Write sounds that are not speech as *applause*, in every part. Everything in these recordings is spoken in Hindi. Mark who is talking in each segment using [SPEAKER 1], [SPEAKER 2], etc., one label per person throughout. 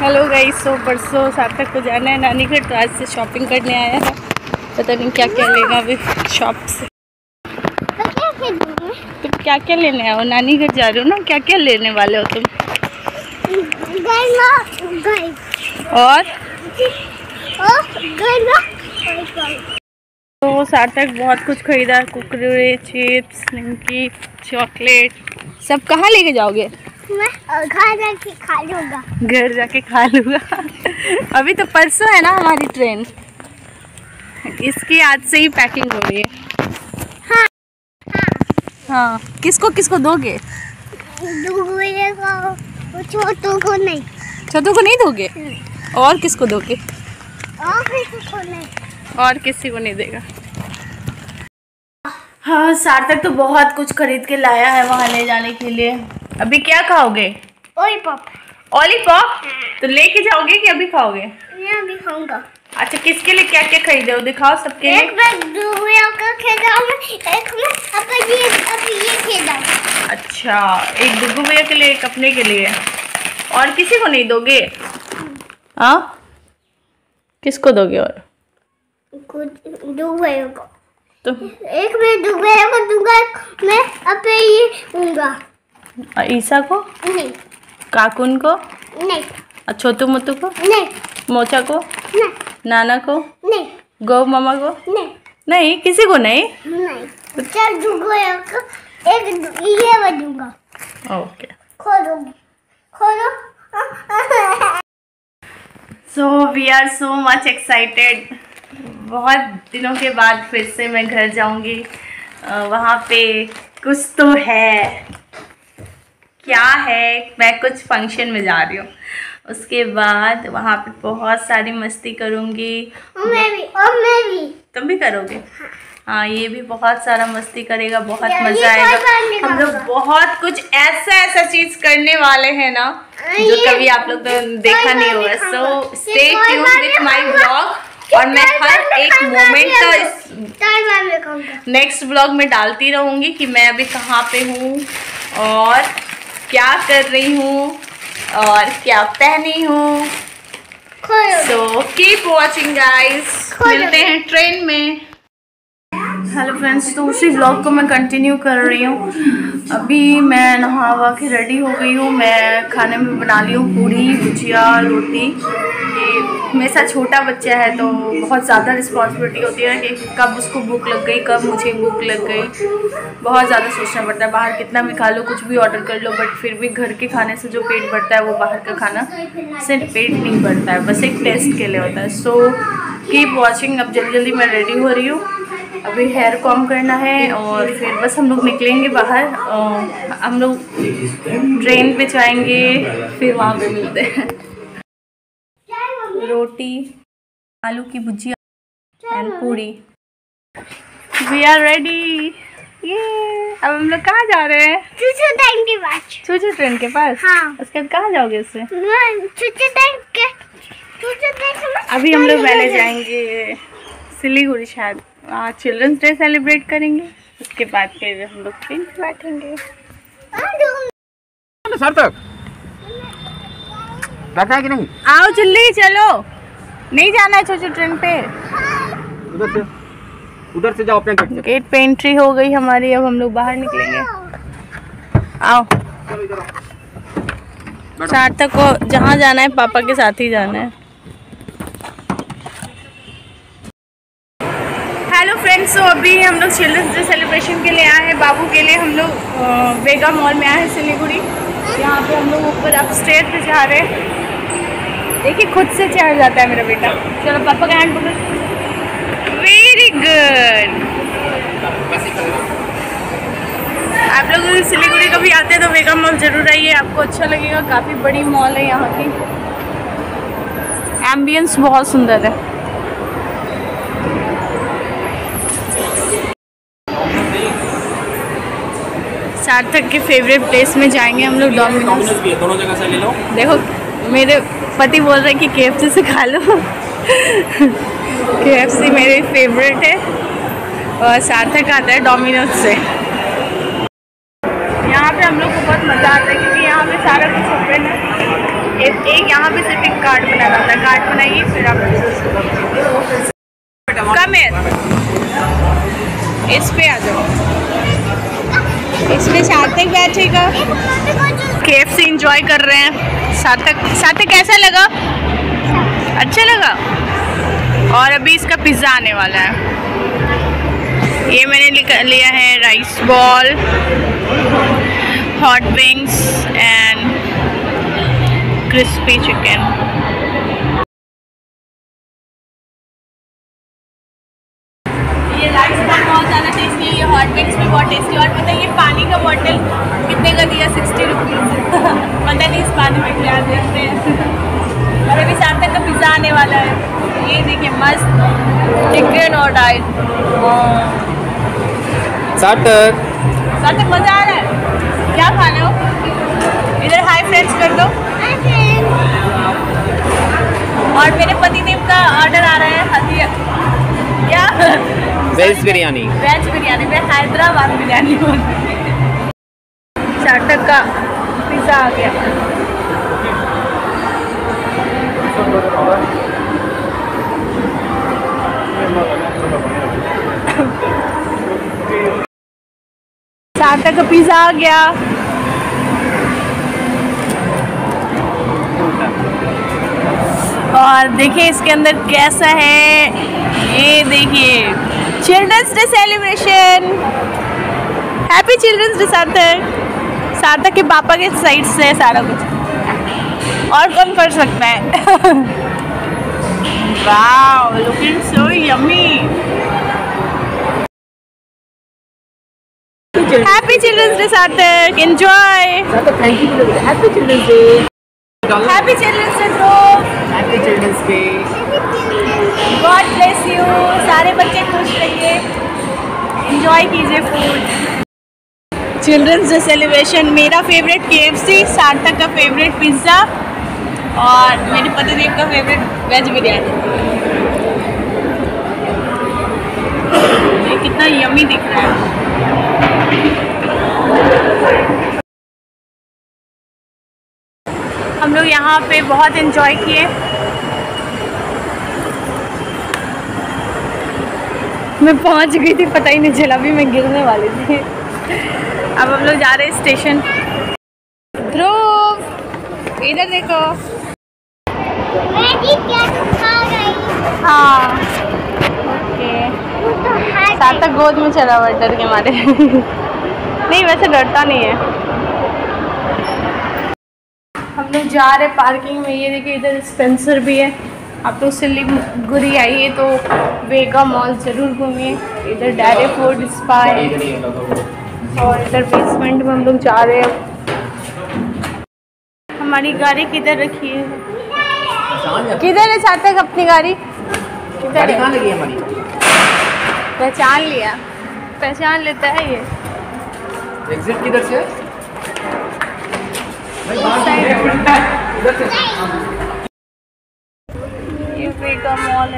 [SPEAKER 1] हेलो गई सो परसों सार्थक को जाना है नानी घर तो आज से शॉपिंग करने आया है। पता नहीं क्या क्या लेगा अभी शॉप से।
[SPEAKER 2] तो क्या
[SPEAKER 1] तुम क्या क्या लेने आओ? नानी घर जा रहे हो ना? क्या क्या लेने वाले हो तुम? और?
[SPEAKER 2] ओ गन्ना
[SPEAKER 1] तो सार्थक बहुत कुछ खरीदा कुरकुरे चिप्स, निमकी, चॉकलेट। सब कहाँ लेके जाओगे?
[SPEAKER 2] मैं घर जाके खा लूँगा।
[SPEAKER 1] घर जाके खा लूँगा। अभी तो परसों है ना हमारी ट्रेन। इसकी आज से ही पैकिंग हो रही है।
[SPEAKER 2] हाँ
[SPEAKER 1] हाँ किसको किसको दोगे?
[SPEAKER 2] छोटू को नहीं।
[SPEAKER 1] छोटू को नहीं दोगे? और किसको दोगे?
[SPEAKER 2] और किसी को नहीं।
[SPEAKER 1] और किसी को नहीं देगा। हाँ सार्थक तो बहुत कुछ खरीद के लाया है वहाँ ले जाने के लिए। अभी क्या खाओगे?
[SPEAKER 2] ओए पापा
[SPEAKER 1] तो लेके जाओगे कि अभी खाओगे?
[SPEAKER 2] मैं भी खाऊँगा।
[SPEAKER 1] अच्छा किसके लिए क्या क्या खरीदे हो दिखाओ सबके
[SPEAKER 2] एक
[SPEAKER 1] लिए
[SPEAKER 2] मैं दूसरे को खेला एक मैं अब ये अब ये खेला
[SPEAKER 1] अच्छा एक डुगू भैया के लिए एक अपने के लिए। और किसी को नहीं दोगे? हाँ? किसको दोगे और?
[SPEAKER 2] कुछ को।
[SPEAKER 1] तो
[SPEAKER 2] एक मैं दूसरे को दूँगा मैं अब ये दूँगा।
[SPEAKER 1] ईसा को?
[SPEAKER 2] नहीं।
[SPEAKER 1] काकुन को?
[SPEAKER 2] नहीं।
[SPEAKER 1] और छोटू मोटू को?
[SPEAKER 2] नहीं।
[SPEAKER 1] मोचा को?
[SPEAKER 2] नहीं।
[SPEAKER 1] नाना को?
[SPEAKER 2] नहीं।
[SPEAKER 1] गौ मामा को?
[SPEAKER 2] नहीं।
[SPEAKER 1] नहीं किसी को नहीं?
[SPEAKER 2] नहीं। चल दूँगा एक ये बजूँगा।
[SPEAKER 1] ओके।
[SPEAKER 2] खोलो खोलो।
[SPEAKER 1] So we are so much excited बहुत दिनों के बाद फिर से मैं घर जाऊँगी। वहाँ पे कुछ तो है। क्या है? मैं कुछ फ़ंक्शन में जा रही हूँ। उसके बाद वहाँ पे बहुत सारी मस्ती करूँगी।
[SPEAKER 2] और मैं भी और मैं भी।
[SPEAKER 1] तुम भी करोगे? हाँ। ये भी बहुत सारा मस्ती करेगा बहुत मज़ा आएगा? हम लोग बहुत कुछ ऐसा ऐसा चीज़ करने वाले हैं ना जो कभी आप लोग तो देखा नहीं होगा। सो स्टे
[SPEAKER 2] ये कौन
[SPEAKER 1] ट्यून विथ माय ब्लॉग और मैं हर एक मोमेंट का इस नेक्स्ट ब्लॉग में डालती रहूँगी कि मैं अभी कहाँ पे हूँ और क्या कर रही हूँ और क्या पहनी हूँ। सो कीप वॉचिंग गाइस मिलते हैं ट्रेन में। हेलो फ्रेंड्स तो उसी ब्लॉग को मैं कंटिन्यू कर रही हूँ। अभी मैं नहा वहा के रेडी हो गई हूँ। मैं खाने में बना ली हूँ पूरी भुजिया रोटी। साथ छोटा बच्चा है तो बहुत ज़्यादा रिस्पॉन्सिबिलिटी होती है कि कब उसको भूख लग गई, कब मुझे भूख लग गई। बहुत ज़्यादा सोचना पड़ता है, बाहर कितना भी खा लो, कुछ भी ऑर्डर कर लो बट फिर भी घर के खाने से जो पेट भरता है वो बाहर का खाना सिर्फ़ पेट नहीं भरता है, बस एक टेस्ट के लिए होता है। सो कीप वॉचिंग अब जल्दी जल्दी मैं रेडी हो रही हूँ। अभी हेयर कॉम करना है और फिर बस हम लोग निकलेंगे बाहर। हम लोग ट्रेन पे जाएँगे, फिर वहाँ पे मिलते हैं। रोटी आलू की भुजिया एंड पूरी। वी आर रेडी ये अब हम लोग कहाँ जा रहे हैं?
[SPEAKER 2] चूचू के बाद
[SPEAKER 1] चूचू ट्रेन के पास?
[SPEAKER 2] हाँ।
[SPEAKER 1] उसके बाद कहाँ जाओगे उससे?
[SPEAKER 2] चूचू टाइम के चूचू टाइम
[SPEAKER 1] अभी हम लोग पहले जाएँगे। सिलीगुड़ी शायद चिल्ड्रंस डे सेलिब्रेट करेंगे। उसके बाद फिर हम लोग ट्रेन पे बैठेंगे
[SPEAKER 3] सार्थक। बैठा है कि नहीं?
[SPEAKER 1] आओ जल्दी चलो। नहीं जाना है छोटू ट्रेन पे।
[SPEAKER 3] उधर से। उधर से जाओ अपने गेट से।
[SPEAKER 1] गेट पे एंट्री हो गई हमारी अब हम लोग बाहर निकलेंगे। आओ।
[SPEAKER 3] आओ।
[SPEAKER 1] सार्थक को जहाँ जाना है पापा के साथ ही जाना है। हेलो फ्रेंड्स तो अभी हम लोग चिल्ड्रंस डे सेलिब्रेशन के लिए आए हैं बाबू के लिए। हम लोग वेगा मॉल में आए हैं सिलीगुड़ी। यहाँ पे हम लोग ऊपर अप स्टेट पे जा रहे हैं। देखिए खुद से चढ़ जाता है मेरा बेटा। चलो पापा का हैंड पकड़ो। वेरी गुड आप लोग सिलीगुड़ी कभी आते हैं तो वेगा मॉल ज़रूर आइए। आपको अच्छा लगेगा। काफ़ी बड़ी मॉल है यहाँ की। एम्बियंस बहुत सुंदर है। सार्थक के फेवरेट प्लेस में जाएँगे हम लोग डोमिनोज
[SPEAKER 3] दोनों जगह से ले लो।
[SPEAKER 1] देखो मेरे पति बोल रहे हैं कि के एफ़ सी से खा लो। के एफ़ सी मेरे फेवरेट है और सार्थक आता है डोमिनोज से। यहाँ पे हम लोग को बहुत मज़ा आता है क्योंकि यहाँ पे सारा कुछ ओपन है। एक यहाँ पे सिर्फ़ एक कार्ड बना रहता है। कार्ड बनाइए, फिर आप कम है। इस पे आ जाओ। इसमें सार्थक बैठेगा। के एफ़ सी इंजॉय कर रहे हैं। सार्थक सार्थक कैसा लगा? अच्छा लगा। और अभी इसका पिज़्ज़ा आने वाला है। ये मैंने लिया है rice ball hot wings and crispy chicken ज़्यादा टेस्टी है ये हॉट विंग्स भी बहुत टेस्टी और पता है ये पानी का बॉटल कितने का दिया? सिक्सटी रुपीज़ *laughs* पता नहीं इस पानी में क्या देखते हैं। *laughs* और अभी साथ तक का पिज़्ज़ा आने वाला है। ये देखिए मस्त चिकन और डाइट
[SPEAKER 3] सार्थक
[SPEAKER 1] साथ मज़ा आ रहा है। क्या खा रहे हो? इधर हाय फ्रेंड्स कर दो। और मेरे पति देव का ऑर्डर आ रहा है हल्दी क्या? *laughs*
[SPEAKER 3] वेज बिरयानी।
[SPEAKER 1] वेज बिरयानी, में हैदराबाद बिरयानी चाटक का पिज़्ज़ा आ गया। चाटक का पिज़्ज़ा आ गया। और देखिए इसके अंदर कैसा है। ये देखिए children's day celebration happy children's day Sarthak Sarthak के पापा के साइड से सारा कुछ। और कौन कर सकता है? Wow looking so yummy happy children's day Sarthak enjoy
[SPEAKER 3] Sarthak thank you happy children's day
[SPEAKER 1] happy children's day
[SPEAKER 3] happy children's day
[SPEAKER 1] God bless you सारे बच्चे खुश रहिए. इंजॉय कीजिए फ़ूड चिल्ड्रंस डे सेलिब्रेशन मेरा favourite K F C Sarthak का फेवरेट पिज़्ज़ा और मेरे पतिदेव का फेवरेट वेज बिरयानी कितना यमी दिख रहा है. हम लोग यहाँ पे बहुत इन्जॉय किए. मैं पहुँच गई थी पता ही नहीं चला अभी मैं गिरने वाली थी। अब हम लोग जा रहे हैं स्टेशन। ध्रुव इधर देखो। हाँ? ओके। सार्थक गोद में चला हुआ डर के मारे। नहीं वैसे डरता नहीं है। हम लोग जा रहे पार्किंग में। ये देखिए इधर स्पेंसर भी है। आप तो सिलीगुड़ी आइए तो वेगा मॉल ज़रूर घूमिए। इधर डायरे फ़ूड स्पा है और इधर बेसमेंट में हम लोग जा रहे हैं। हमारी गाड़ी किधर रखी है? किधर है सार्थक अपनी गाड़ी? किधर है?
[SPEAKER 3] है
[SPEAKER 1] पहचान लिया। पहचान लेता है ये।
[SPEAKER 3] एग्जिट किधर से। इधर से।
[SPEAKER 2] Hi,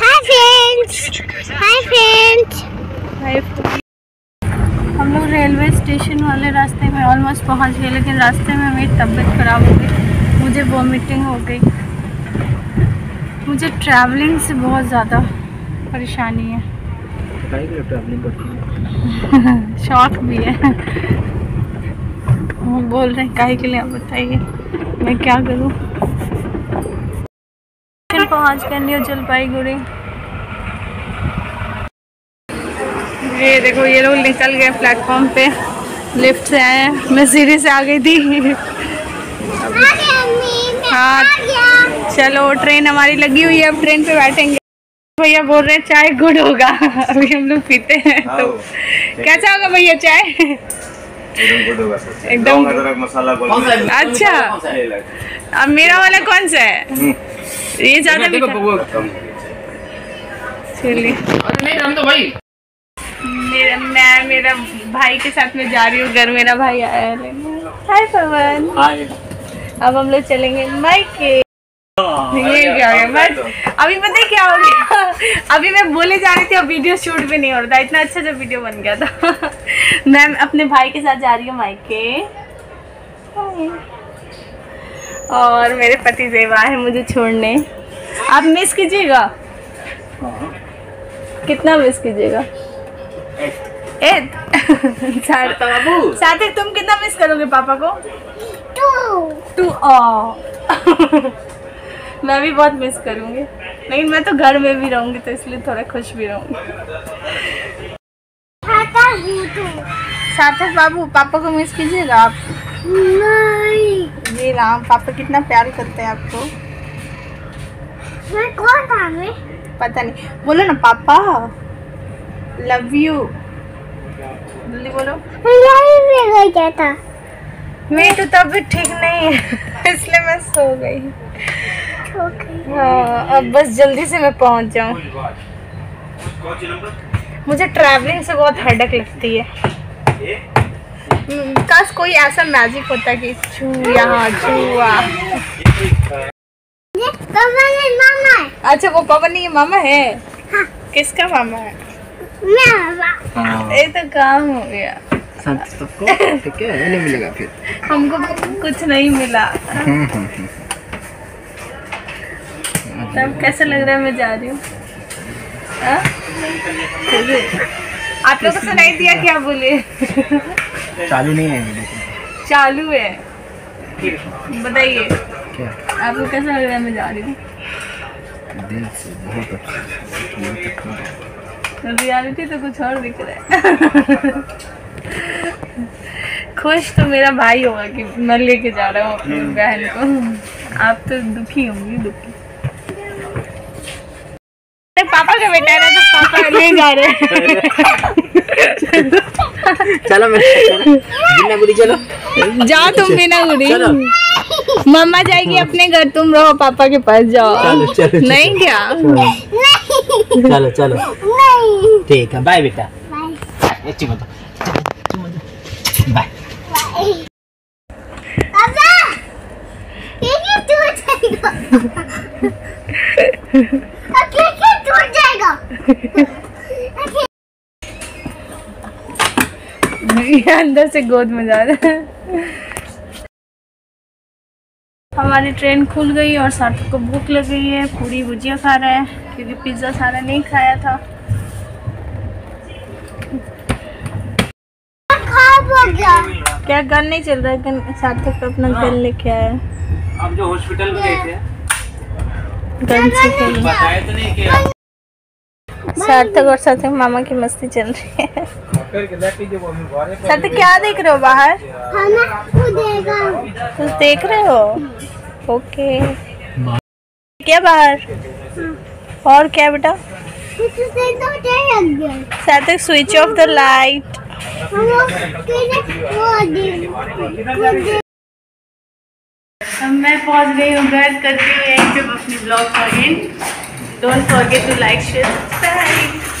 [SPEAKER 2] hi friends. Hi friends.
[SPEAKER 1] हाय हम लोग रेलवे स्टेशन वाले रास्ते में ऑलमोस्ट पहुँच गए लेकिन रास्ते में मेरी तबीयत ख़राब हो गई। मुझे वॉमिटिंग हो गई। मुझे ट्रैवलिंग से बहुत ज़्यादा परेशानी है।
[SPEAKER 3] ट्रैवलिंग करती है
[SPEAKER 1] शौक भी है। वो बोल रहे हैं काहे के लिए आप बताइए? मैं क्या करूँ? पहुँच कर न्यू जलपाईगुड़ी। ये देखो ये लोग निकल गए प्लेटफॉर्म पे। लिफ्ट से आए हैं। मैं सीढ़ी से आ गई थी। हाँ। चलो ट्रेन हमारी लगी हुई है। अब ट्रेन पे बैठेंगे। भैया बोल रहे हैं चाय गुड होगा। *laughs* अभी हम लोग पीते हैं तो *laughs* कैसा होगा भैया चाय?
[SPEAKER 4] एकदम गुड होगा सर। *laughs*
[SPEAKER 1] एकदम
[SPEAKER 4] लौंग, अदरक मसाला बोल
[SPEAKER 3] कौन सा?
[SPEAKER 1] अच्छा। अब मेरा वाला कौन सा है? ये ज़्यादा चलिए।
[SPEAKER 3] अरे नहीं हम तो भाई।
[SPEAKER 1] मेरा मैं मेरा भाई के साथ में जा रही हूँ घर मेरा भाई आया है। हाय पवन।
[SPEAKER 3] हाय
[SPEAKER 1] अब हम लोग चलेंगे माइके ये क्या हो बस अभी पता है क्या हो गया? अभी मैं बोले जा रही थी अब वीडियो शूट भी नहीं हो रहा था। इतना अच्छा जो वीडियो बन गया था। मैं अपने भाई के साथ जा रही हूँ मायके। और मेरे पति देव आए मुझे छोड़ने। आप मिस कीजिएगा। कितना मिस कीजिएगा? एट सार्थक सार्थक तुम कितना मिस करोगे पापा को?
[SPEAKER 2] टू
[SPEAKER 1] टू मैं भी बहुत मिस करूँगी। लेकिन मैं तो घर में भी रहूँगी तो इसलिए थोड़ा खुश भी रहूँगी। सार्थक बाबू पापा को मिस कीजिएगा आप?
[SPEAKER 2] नहीं।
[SPEAKER 1] जी राम पापा कितना प्यार करते हैं आपको।
[SPEAKER 2] मैं कौन था मैं?
[SPEAKER 1] पता नहीं। बोलो ना पापा लव यू जल्दी बोलो।
[SPEAKER 2] गई क्या था।
[SPEAKER 1] मेरी तो तबीयत ठीक नहीं है *laughs* इसलिए मैं सो गई।
[SPEAKER 2] ओके
[SPEAKER 1] हाँ अब बस जल्दी से मैं पहुँच जाऊँ। मुझे ट्रैवलिंग से बहुत हेडक लगती है। हम्म, काश कोई ऐसा मैजिक होता कि छू यहाँ छू वहाँ
[SPEAKER 2] ये पापा ने मामा है।
[SPEAKER 1] अच्छा वो पापा नहीं ये मामा है?
[SPEAKER 2] हाँ।
[SPEAKER 1] किसका मामा है?
[SPEAKER 2] मैं
[SPEAKER 1] ये तो काम हो गया।
[SPEAKER 3] ठीक है नहीं मिलेगा फिर।
[SPEAKER 1] हमको कुछ नहीं मिला। तब कैसा लग रहा है? मैं जा रही हूँ। हाँ? आप लोगों को सुनाई दिया क्या बोले?
[SPEAKER 3] चालू नहीं है
[SPEAKER 1] चालू है। बताइए। आपको कैसा लग रहा है? मैं जा रही हूँ।
[SPEAKER 3] दिल से बहुत अच्छा बहुत अच्छा
[SPEAKER 1] रियलिटी तो कुछ और दिख रहा है। *laughs* खुश तो मेरा भाई होगा कि मैं लेके जा रहा हूँ अपनी बहन को। आप तो दुखी होंगी दुखी। पापा का बेटा है ना तो पापा *laughs* ले जा रहे।
[SPEAKER 3] चलो मैं बिना गुड़ी चलो।
[SPEAKER 1] जाओ तुम बिना गुड़ी मम्मा जाएगी अपने घर तुम रहो पापा के पास जाओ।
[SPEAKER 3] चलो चलो चलो।
[SPEAKER 1] नहीं क्या?
[SPEAKER 3] चलो चलो। ठीक है बाय बेटा।
[SPEAKER 2] बाय
[SPEAKER 3] अच्छी मत बाय
[SPEAKER 2] ये क्या
[SPEAKER 1] अंदर से गोद में जा रहा है। हमारी ट्रेन खुल गई और सार्थक को भूख लग गई है पूरी भुजिया खा रहा है क्योंकि पिज़्ज़ा सारा नहीं खाया था।
[SPEAKER 2] हो
[SPEAKER 1] क्या गन नहीं चल रहा है? गन सार्थक तो अपना गन लेके आया है।
[SPEAKER 3] आप जो हॉस्पिटल में गए थे?
[SPEAKER 1] गन से खेल
[SPEAKER 3] बताए तो नहीं कि
[SPEAKER 1] सार्थक और सार्थक मामा की मस्ती चल रही है। सार्थक क्या देख रहे हो बाहर? कुछ देख रहे हो? ओके। क्या बाहर? और क्या बेटा?
[SPEAKER 2] तो
[SPEAKER 1] सार्थक स्विच ऑफ़ द लाइट अब मैं पहुँच गई हूँ घर करती हूँ अपनी ब्लॉग का and Don't forget to like, share, subscribe.